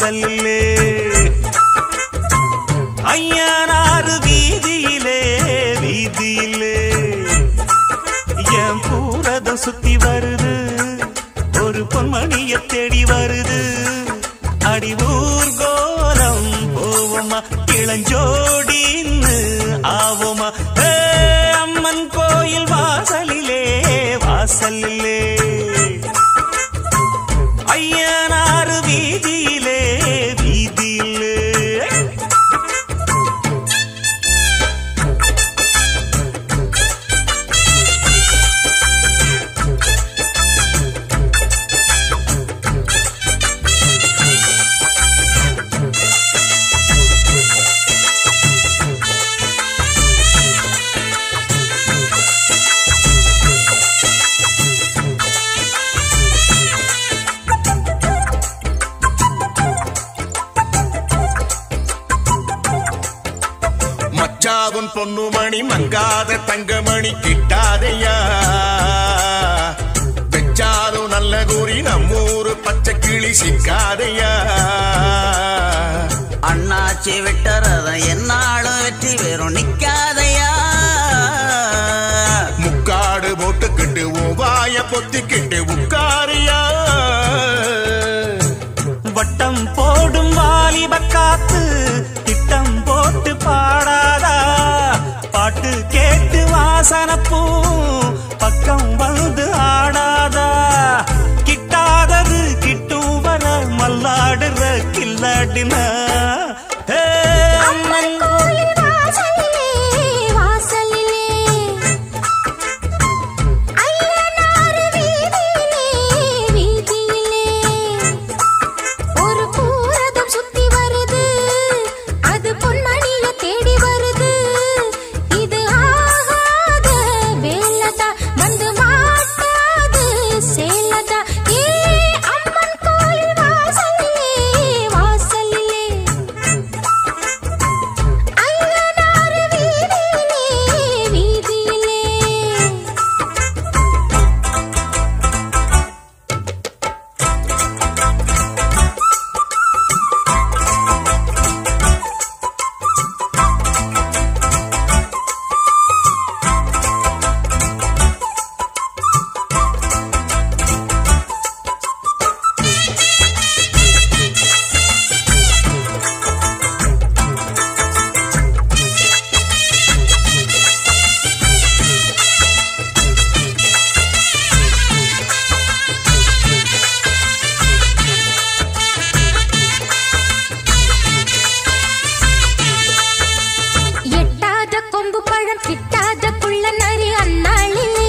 வாசலிலே. ஐயானாறு வீதியிலே வீதியிலே. என் பூரதம் சுத்தி வருது ஒரு பொன்மணிய தேடி வருது. அடி ஊர் கோலம் போவோமா இளஞ்சோடின்னு ஆவோமா. அம்மன் கோயில் வாசலிலே வாசலிலே. ஐயா மச்சாவுன் பொன்னுமணி மங்காத தங்கமணி கிட்டாதையா? வெச்சாலும் நல்ல கூறி நம்மூரு பச்சை கிளி சிக்காதையா அண்ணாச்சி விட்டறத என்னாலும் வெற்றி வெறும் நிக்காதையா? முக்காடு போட்டுக்கிட்டு உவாய பொத்திக்கிட்டு கேட்டு பக்கம் வந்து ஆடாதா? கிட்டாதது கிட்டும் வர மல்லாடுற கில்லாடின. கிட்டாத குள்ள நரி அந்நாளிலே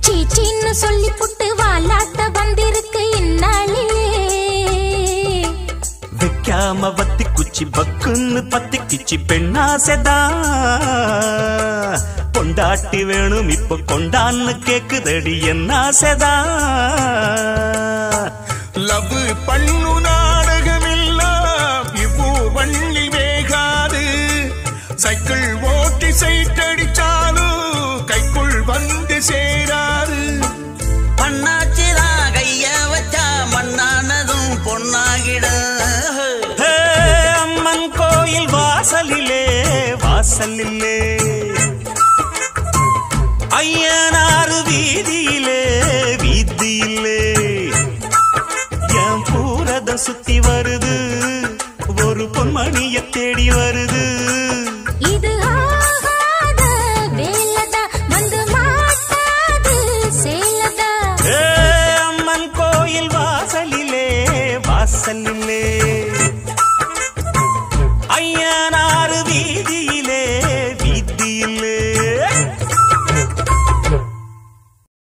சீச்சின்னு சொல்லி புட்டு வாலாட்ட வந்திருக்கு இந்நாளிலே வைக்காம வத்தி குச்சி பக்குன்னு பத்தி கிச்சி பெண்ணாசைதா. கொண்டாட்டி வேணும் இப்ப கொண்டான்னு கேக்குதடி என்ன ஆசைதா லவ் பண்ணு வாசலிலே வாசலிலே ஐயனாறு வீதியிலே